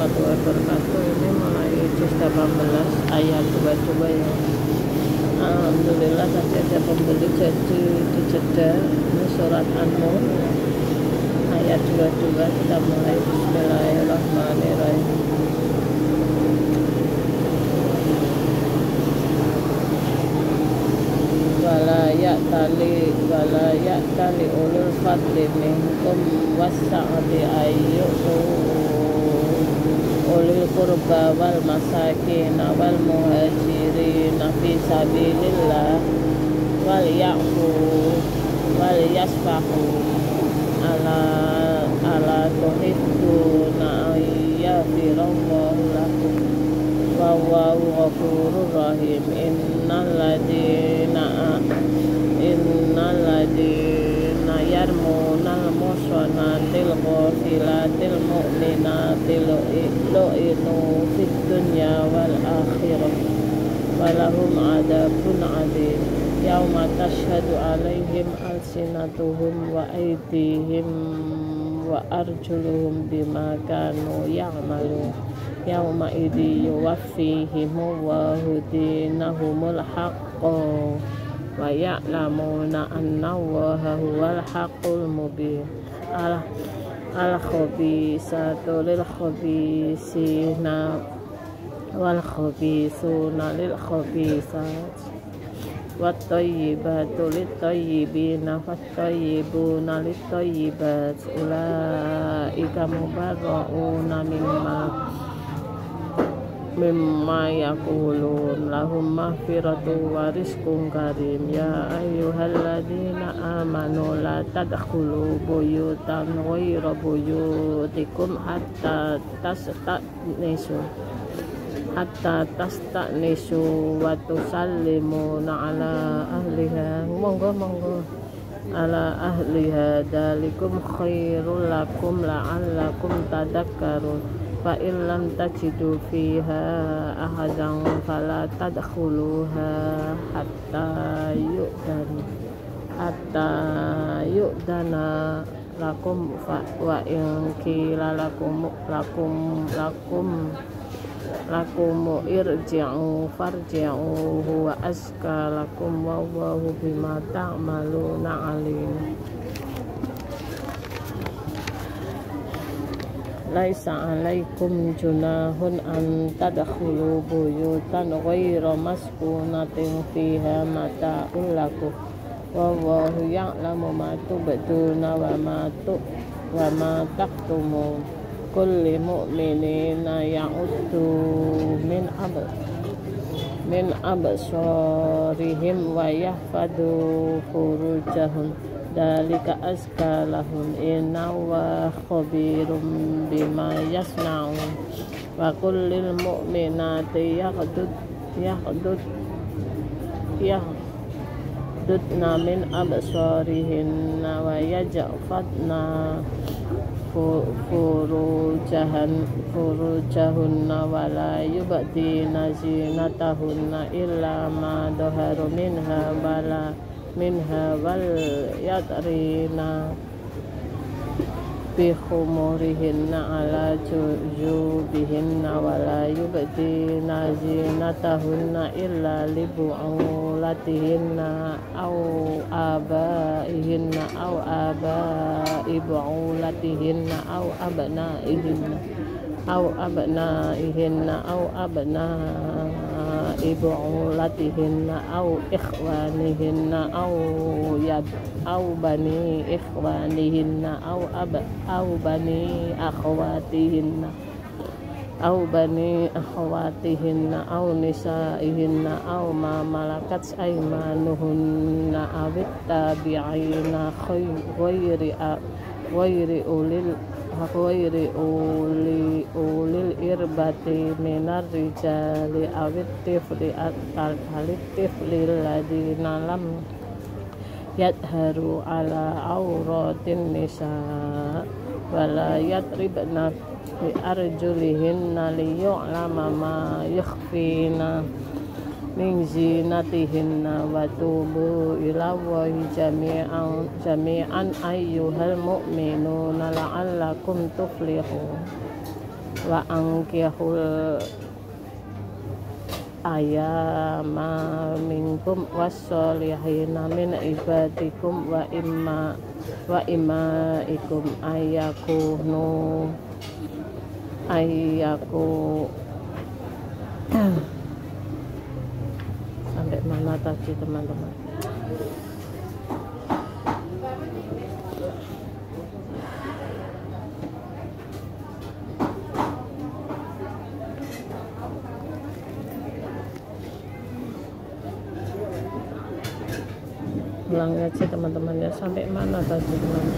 warahmatullahi wabarakatuh. Ini mulai juz 18 ayat coba-coba ya. Alhamdulillah tadi ada pembeli jadi dijeda. Ini surat An-Nur. Ayat 22 kita mulai. Bismillahirrahmanirrahim. Wala ya'tali wala ya'tali ulul fadli minkum wassa'ati ayyuhu ulil qurba wal masakin wal muhajirin fi sabilillah wal ya'fu wal yasfahu ala ala tuhibbuna ayyafirallahu lakum wallahu ghafurur rahim. Innal ladina innal ladina yarmunal musanatil ghafilatil المؤمنات لئنوا في الدنيا والآخرة. ولهم عذاب عظيم. يوم تشهد عليهم ألسنتهم وأيديهم وأرجلهم بما كانوا يعملون. يومئذ يوفيهم الله دينهم الحق. ويعلمون أن الله هو الحق المبين. Anna Allaha huwal haqqul mubin al al khabisatu lil khabisina wal mimma yakulun lahum mahfiratu wa rizqun karim. Ya ayyuhalladzina amanu la tadkhulu buyutan ghayra buyutikum hatta tastanisu hatta tastanisu wa tusallimuna ala ahliha. Monggo monggo. Ala ahliha dalikum khairul lakum la'allakum tadakkarun fa in lam tajidu fiha ahadan fala tadkhuluha hatta yu'dan hatta yu'dana lakum fa wa in qila lakum lakum lakum lakum irji'u farji'u huwa azka lakum wallahu bima ta'maluna alim laisa alaikum junahun an tadkhulu buyutan ghayra maskunatin fiha mata'un lakum wallahu ya'lamu ma tubduna wa ma tu wa ma taktumun kulli mu'minina ya'uddu min ab min dalika azka lahum inna wa khabirum bima yasna'un. Wa kullil mu'minati yaghdud yaghdud yaghdudna min absarihinna wa yajfadna furujahan furujahunna wa la yubdina zinatahunna illa ma dhaharu minha wala minha wal yatrina bi khumurihinna ala jujubihinna wa la yubdina zinatahunna illa li bu'ulatihinna aw abaihinna aw abai bu'ulatihinna aw abnaihinna aw abnaihinna aw abnai bu'ulatihinna aw ikhwanihinna aw yab aw bani ikhwanihinna aw ab aw bani akhwatihinna aw bani akhwatihinna aw nisaihinna aw ma malakat aymanuhunna awit tabi'ina ghairi ghairi ulil ghairi uli ulil irbati minar rijali awit tifli al halit tifli ladina lam yadharu ala auratin nisa wala yatribna bi arjulihinna liyu'lama ma yukhfina min zinatihinna wa tubu ila Allahi jami'an jami'an ayyuhal mu'minuna la'allakum tuflihun. Wa angkihul ayama minkum wassolihina min ibadikum wa imma wa imaikum ayakunu ayaku tadi teman-teman. Ulangi aja teman-teman ya sampai mana tadi teman-teman.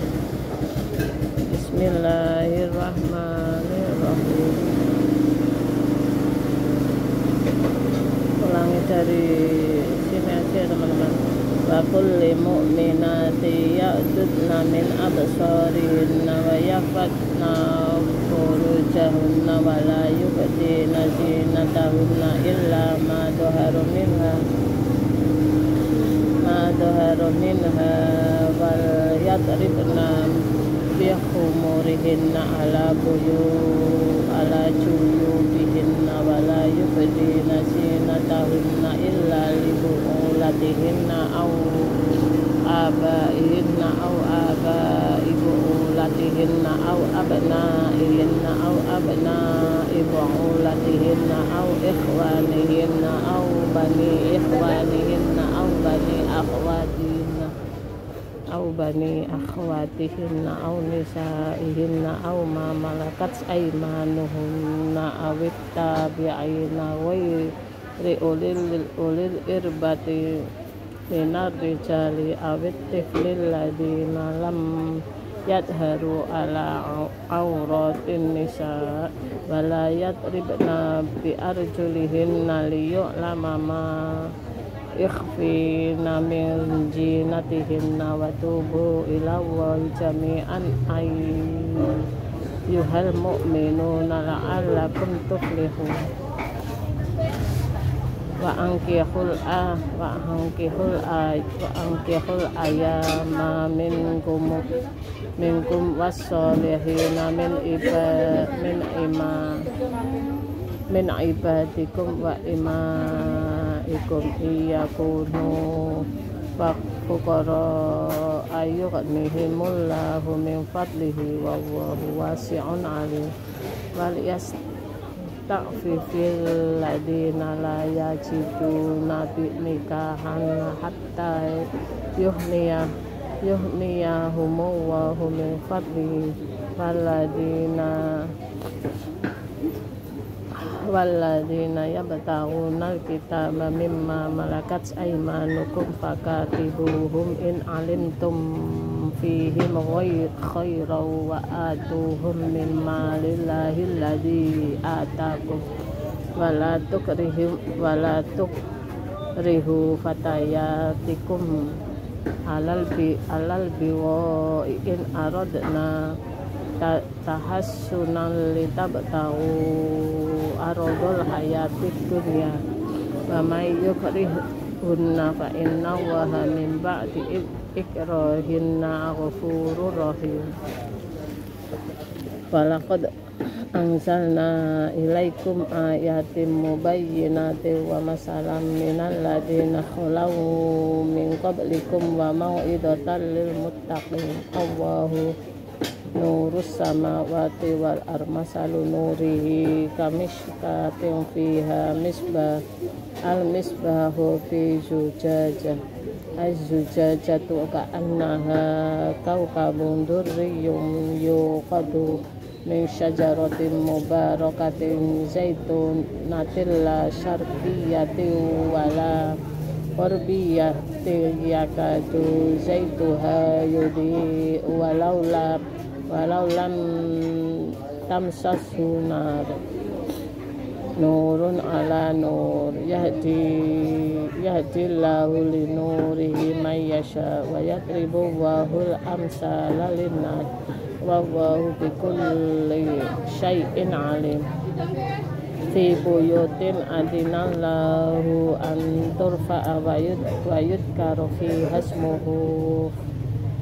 Bismillahirrahmanirrahim. Ulangi dari aja teman-teman. Wa kulli mu'minati ya'dudna min absarihinna wa yafadna furujahunna wa la yubdina zinatahunna illa ma doharu minha. Ma doharu minha wal yadribna bihumurihinna ala buyu ala juyubihinna yubdina zinatahunna illa libu'ulatihinna aw abaihinna aw abai bu'ulatihinna aw abnaihinna aw bu'ulatihinna aw ikhwanihinna aw bani ikhwanihinna aw bani akhwatihinna aw bani akhwatihinna aw nisaihinna aw ma malakat aymanuhunna aw tabi'ina wa ulil ulil irbati minar rijali awit tiflil ladina lam yadharu ala auratin nisa wala yadribna bi arjulihinna liyu'lama ma ikhfina min jinatihinna wa tubu ila Allahi jami'an ayyuhal mu'minuna la'allakum tuflihun wa angkihul a wa angkihul a wa angkihul ayama minkum minkum wassolihina min iba min ima min ibadikum wa imaikum iyakunu fuqara ayyughnihimullahu min fadlihi wallahu wasi'un alim. Wal yas ta'fifil ladina la yajiduna bi nikahan hatta yuhniya yuhniya humu wa hum min fadli waladina waladina yabtaguna alkitaba mimma malakat aymanukum fakatibuhum in alimtum fihim khairan wa atuhum min malillahi alladhi atakum wala tukrihim wala tukrihu fatayatikum alal bi alal biwa in aradna tahassunan litabtahu aradul hayatid dunya wa may yukrihunna fa inna allaha min ba'di ikrahinna ghafurur rahim. Walaqad anzalna ilaikum ayatin mubayyinatin wa masalam minal ladina khalaw min qablikum wa mau'idatan lil muttaqin. Allahu nurus samawati wal armasalu nurihi kamishkatin fiha misbah al misbahu fi zujajah. Az-zujajatu ka'annaha kawkabun durriyum yuqadu min syajaratin mubarakatin zaitun natilla syarqiyatin wala qorbiyatin yakadu zaituha yudi walaula walau lam tamsasu nar nurun ala nur. Yahdi yahdillahu li nurihi man yasha. Wa yadribu wahul amsala linnas. Wallahu bi kulli syai'in alim. Fi buyutin adinallahu an turfa'a wa yudkaru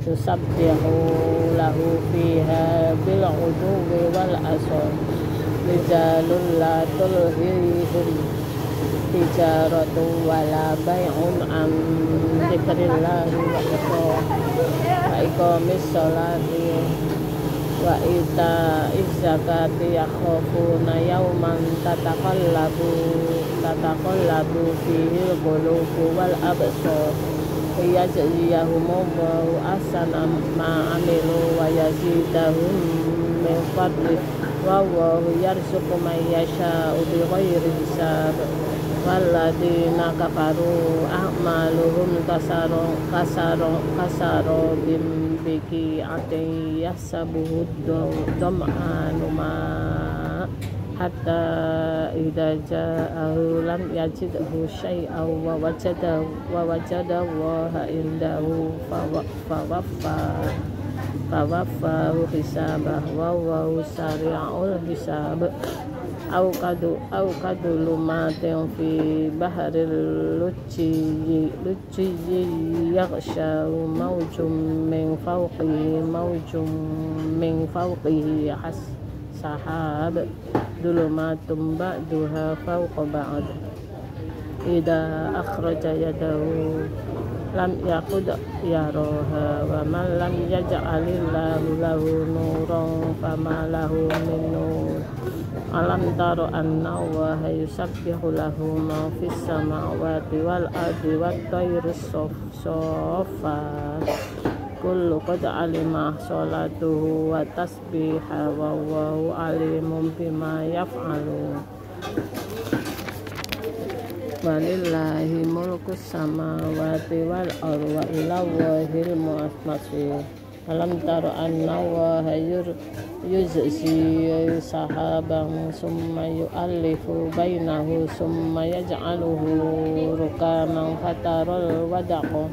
tusabbihu lahu fiha bil uduwi wal asal rijalun la tulhihim tijaratu wala bay'un an dzikrillahi wa iqam wa iqamis sholati wa ita zakati yakhafuna yawman tataqallabu tataqallabu fihi al-qulubu wal absar yajziyahumullahu ahsana ma amilu wa yazidahum min fadlih wa wallahu yarzuqu man yasha'u bighairi hisab. Waladina kafaru a'maluhum kasaru kasaru kasaru bim biki ati yasabuhu dom'anu ma حتى إذا جاءه لم يجده شيئا ووجد ووجد الله عنده فوفى فوفاه حسابه والله سريع الحساب. أو قد أو قد لمات في بحر اللجي يغشى موج من فوقه موج من فوقه حسب sahab dulumatum ba'duha fawqa ba'd. Ida akhraja yadahu lam yakud yaroha wa man lam yaj'alillahu lahu nuran fama lahu min nur. Alam taro anna wa yusabbihu lahu ma fis samawati wal ardi wat sofa kullu qad alima salatuhu wa tasbiha wa huwa alimun bima yaf'alu walillahi mulku samawati wal ardi wa ila wahil masir alam taro anna wa yuzzi sahaban summa yu'allifu bainahu summa yaj'aluhu rukaman fatarul wadaqo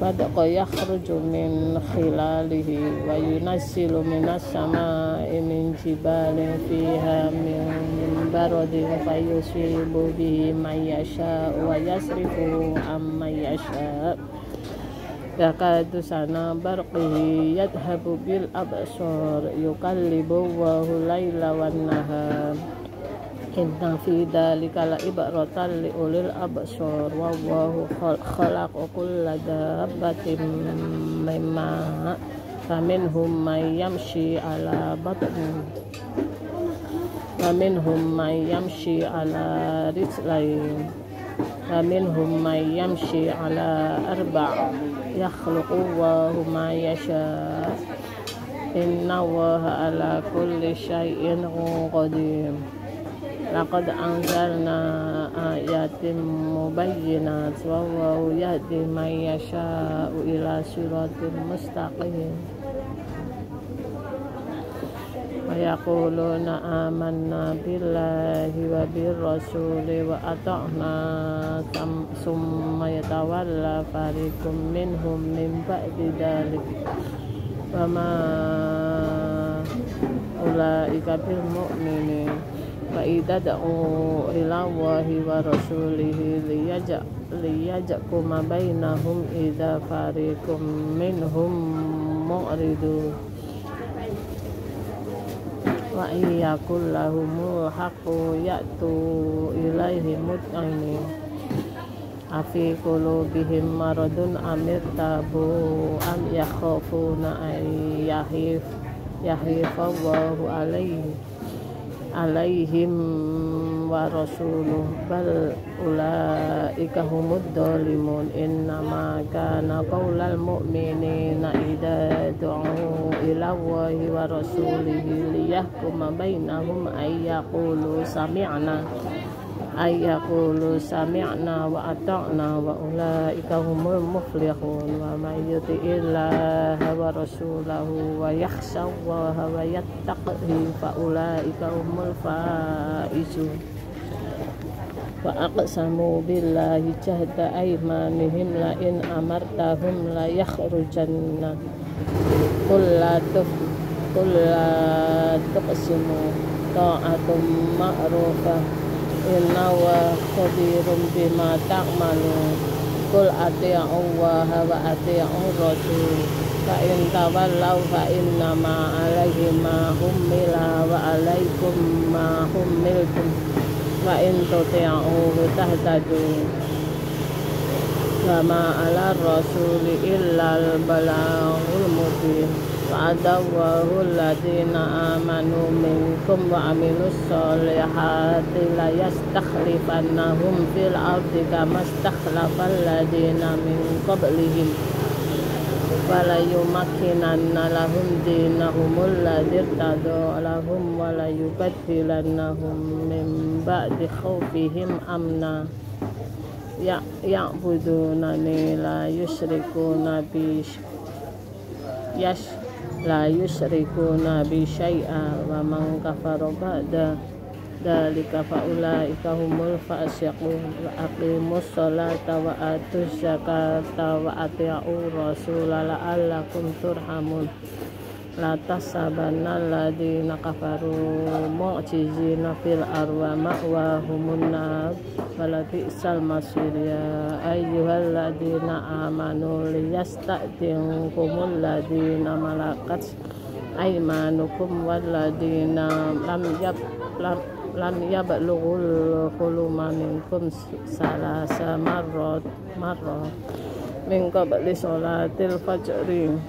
wadaqo yakhruju min khilalihi wa yunazzilu minas samai min jibalin fiha min baradin fayusibu bihi man yasha wa yasrifu amma yasha yakadu sana barqihi yadhabu bil absar yukallibu Allahu laila wan nahar Inna fi dhalika la ibratan li ulil absar. Wallahu khalaqa kulla dabbatin mimma faminhum man yamshi ala batni wa minhum man yamshi ala rijlain wa minhum man yamshi ala arba' yakhluqu Allahu ma yasha inna Allaha ala kulli syai'in qadir laqad anzalna ayatin mubayyinat wa wallahu yahdi man yasha'u ila siratin mustaqim wa yaquluna amanna billahi wa birrasuli wa ata'na summa yatawalla fariqum minhum min ba'di dhalik wa ma ulaika bil mu'minin wa idza da'u ila Allahi wa rasulihi liyaja liyajakuma bainahum idza fariqum minhum mu'ridu wa iyakul lahumul haqqu ya'tu alaihim wa rasuluh bal ulaika humud dolimun innama kana qaulal mu'minina idza du'u ila Allahi wa rasulihi liyahkuma bainahum ay yaqulu sami'na ay yaqulu sami'na wa ata'na wa ulaika humul muflihun wa may yuti'illaha wa rasulahu wa yakhsha Allaha wa yattaqihi fa ulaika humul faizun. Wa aqsamu billahi jahda aymanihim la in amartahum la yakhrujanna. Qul la tuf qul la ta'atum ma'rufah inawa khabirun bima ta'malun Kul allah wa ati'ur rasul. Fa in tawallaw fa innama alaihi ma humila wa alaikum ma humilkum Wa in tuti'uhu tahtadu Wa ma ala rasuli illa al-balagul mubin. وعد الله الذين آمنوا منكم وعملوا الصالحات ليستخلفنهم في الأرض كما استخلف الذين من قبلهم وليمكنن لهم دينهم الذي ارتضى لهم وليبدلنهم من بعد خوفهم أمنا يعبدونني لا يشركون بي la yusriku nabi syai'a wa man kafara ba'da dalika faulaika humul fasiqun wa aqimus salata wa atuz zakata wa ati'u rasulala allakum turhamun la tahsabanna alladziina kafaru mu'jizina fil arwa ma'wahumun nar wala bi'sal masir ya ayyuhalladzina amanu liyasta'dinkumul ladzina malakat aymanukum walladzina lam yab lam, lam yablughul huluma minkum salasa marrat marrat min qabli salatil fajri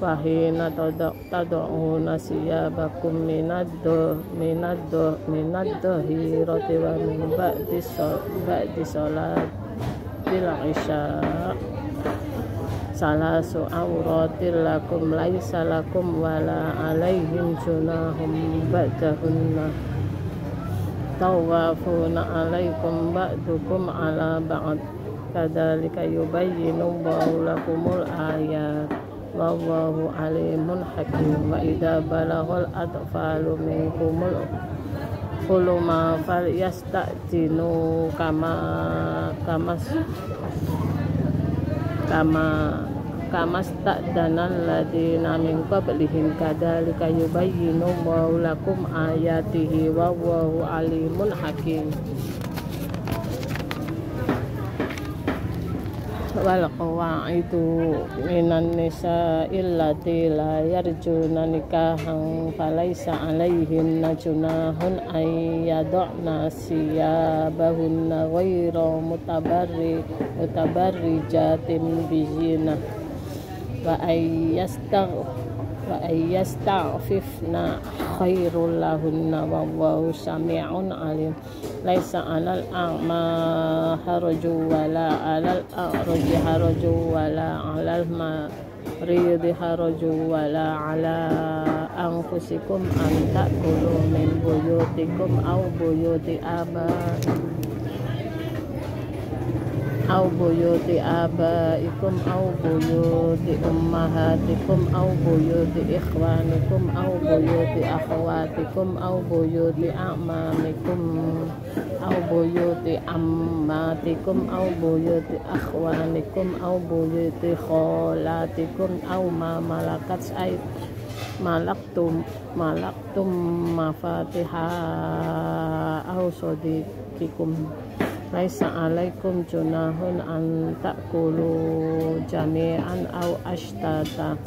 fahina tad'una siyabakum minaddo minaddo minaddo hirati wa min ba'di ba'di salat bil isya. Salasu awratil lakum laisa lakum wala alaihim junahum ba'dahunna. Tawafuna alaikum ba'dukum ala ba'd. Kadzalika yubayyinu Allahu lakumul ayat wallahu alimun hakim. Wa idza balaghal atfalu minkumul huluma falyasta'dinu kama kama kama kama sta'danan ladina min qablihim kadzalika yubayyinu Allahu lakum ayatihi. Wallahu alimun hakim wal qawaidu minan nisa illati la yarjuna nikahan falaisa alaihinna junahun ay yad'na siyabahunna ghayra mutabarri mutabarrijatin bizina wa ay wa ayyasta'fifna khairul lahunna wallahu sami'un alim. Laisa 'alal a'ma haraju wala 'alal a'raji haraju wala 'alal maridi haraju wala 'ala anfusikum an ta'kulu min buyutikum aw buyuti abaikum au buyuti abaikum au buyuti ummahatikum au buyuti ikhwanikum au buyuti akhwatikum au buyuti amamikum au buyuti ammatikum au buyuti akhwanikum au buyuti kholatikum au ma malakat ay malaktum malaktum mafatiha au sodikikum laisa alaikum junahun an ta'kulu jami'an aw ashtata.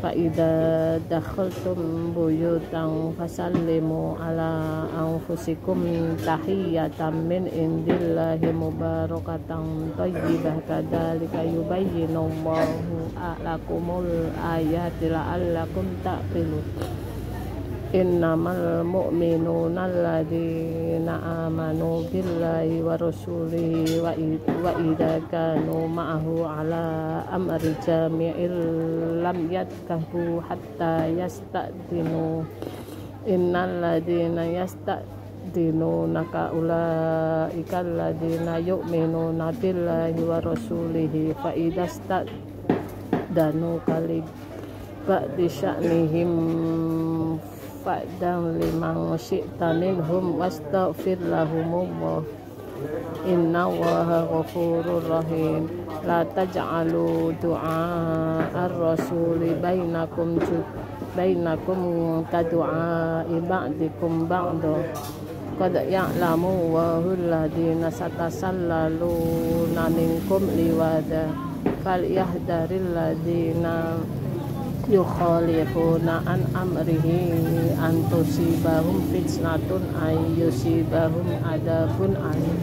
Fa idza dakhaltum buyutan fasallimu ala anfusikum tahiyatan min indillahi mubarakatan thayyibah kadzalika yubayyinu Allahu lakumul ayati la'allakum taqilun innamal mu'minuna alladzina amanu billahi wa rasulihi wa idza kanu ma'ahu ala amri jami'il lam yadkahu hatta yasta'dinu innal ladzina yasta'dinunaka ulaika alladzina yu'minuna billahi wa rasulihi fa fa'dan liman syi'ta minhum wastaghfir lahumullah inna allaha ghafurur rahim. La taj'alu du'a ar-rasuli bainakum bainakum kadu'a ba'dikum ba'da qad ya'lamu wa alladhina satasallaluna minkum liwada. Fal yahdharil ladina yukhalifuna an amrihi an tusibahum fitnatun ay yusibahum adabun alim.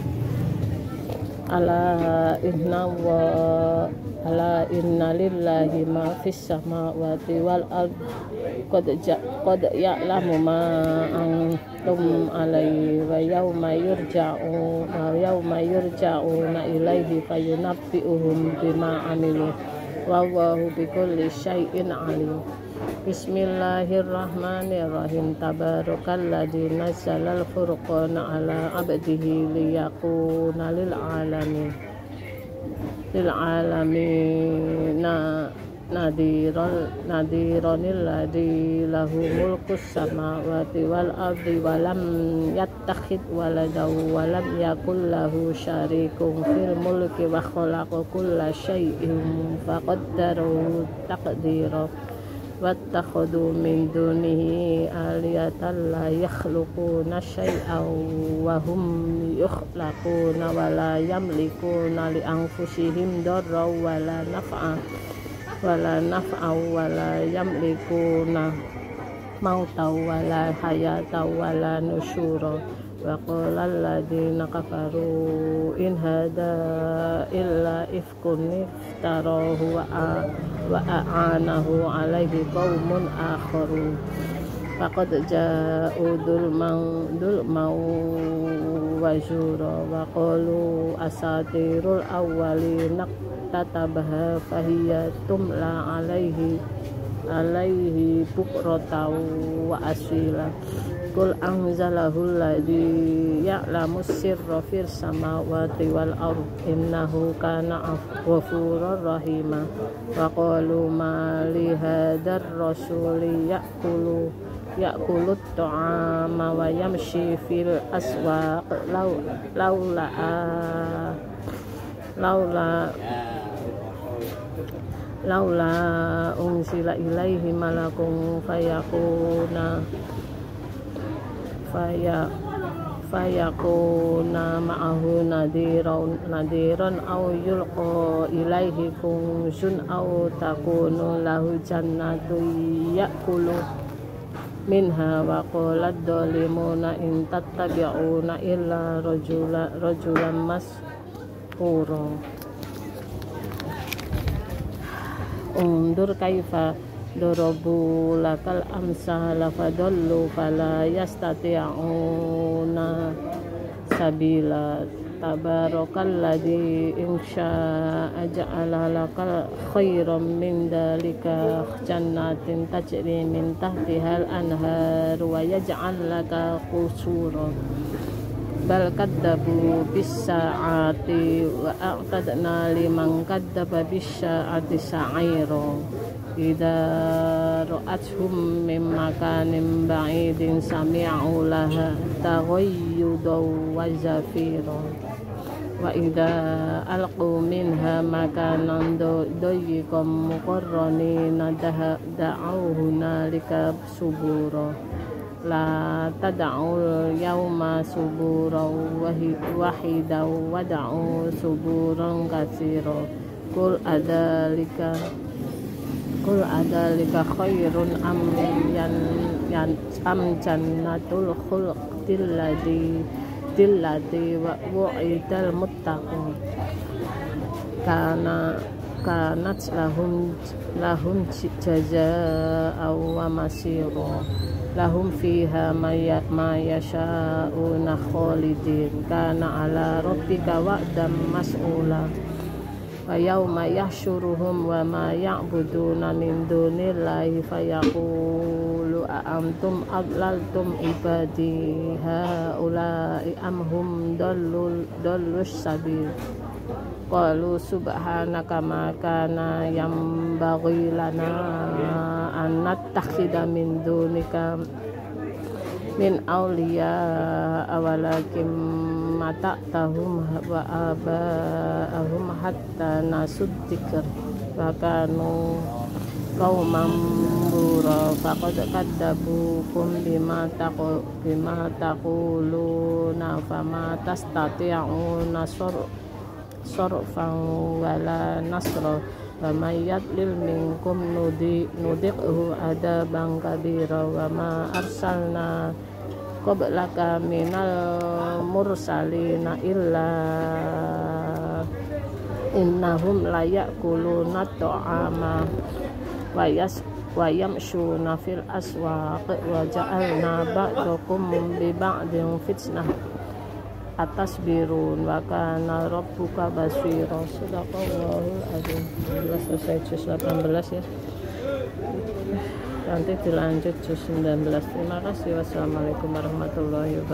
Ala inna wa ala inna lillahi ma fis samawati wal ard. Qad ja qad ya'lamu ma antum alaihi wa yawma yurja'u wa yawma yurja'una ilaihi fayunabbi'uhum bima amilu wallahu bikulli syai'in alim. Bismillahirrahmanirrahim. Tabarakalladzi nazzalal furqana ala abdihi liyakuna lil alamin. Lil alamin na nadiran nadiranil ladzi lahu mulkus samawati wal ardi wa lam yattakhid waladaw wa lam yakul lahu syarikun fil mulki wa khalaqa kulla syai'in faqaddarahu taqdira wattakhadhu min dunihi aliyatan la yakhluquna syai'an wa hum yukhlaquna wala naf'a wala yamlikuna mauta wala hayata wala nusyura wa qala alladhina kafaru in hada illa ifkun iftarahu wa wa a'anahu alaihi qaumun akharu faqad ja'u dulman dulman wa zura wa qalu asatirul awwalin tatabaha fahiya tumla alaihi alaihi bukrata wa asila. Kul anzalahu alladhi ya'lamu sirra fis samawati wal ard innahu kana ghafurur rahima. Wa qalu ma li hadzal rasuli ya'kulu ya'kulu ta'ama wa yamshi fil aswaq. Law laula laula laula unsila ilaihi malakun fayakuna faya fayakuna ma'ahu nadiran nadiran aw yulqa ilaihi kunsun aw takunu lahu jannatu yakulu minha wa qala dhalimuna in tattabi'una illa rajulan rajulan mas'ura undur kaifa dorobu lakal amsala fadallu fala yastati'una sabila tabarakalladzi insya'a ja'ala lakal khairan min dalika jannatin tajri min tahtihal anhar wa yaj'al laka qusura bal kaddabu bis sa'ati wa a'tadna liman kaddaba bis sa'ati sa'ira. Idza ra'atuhum min makanin ba'idin sami'u laha taghayyudan wa zafira. Wa idza alqu minha makanan dayyiqan muqarranina da'u hunalika subura la tad'ul yawma suburan wahidan wad'u suburan katsira kul adalika kul adalika khairun am yan yan am jannatul khulqil ladzi tillati wa wa'idal muttaqin kana kanat lahum lahum jazaa wa lahum fiha ma yasha'una khalidin kana ala rabbika wa'dan mas'ula. Wa yawma yahsyuruhum wa ma ya'buduna min dunillahi fayaqulu a adlaltum ibadi? Haula'i am hum dallul qalu subhanaka ma kana yambaghi lana an nattakhidha min dunika min awliya awalakim mata tahum wa aba'ahum hatta nasuddikr wa kanu qauman bura faqad kaddabukum bima taqu bima taquluna fama tastati'una sur sorfan wala nasra Faman yadlil minkum nudi nudiqhu adaban kabira wa ma arsalna qablaka minal mursalina illa innahum la ya'kuluna ta'ama wa yas wa yamshuna fil aswaq wa ja'alna ba'dakum bi ba'din fitnah atas birun wa kana rabbuka basira sadaqallahul azim selesai juz 18 ya. Nanti dilanjut juz 19 terima kasih. Wassalamualaikum warahmatullahi wabarakatuh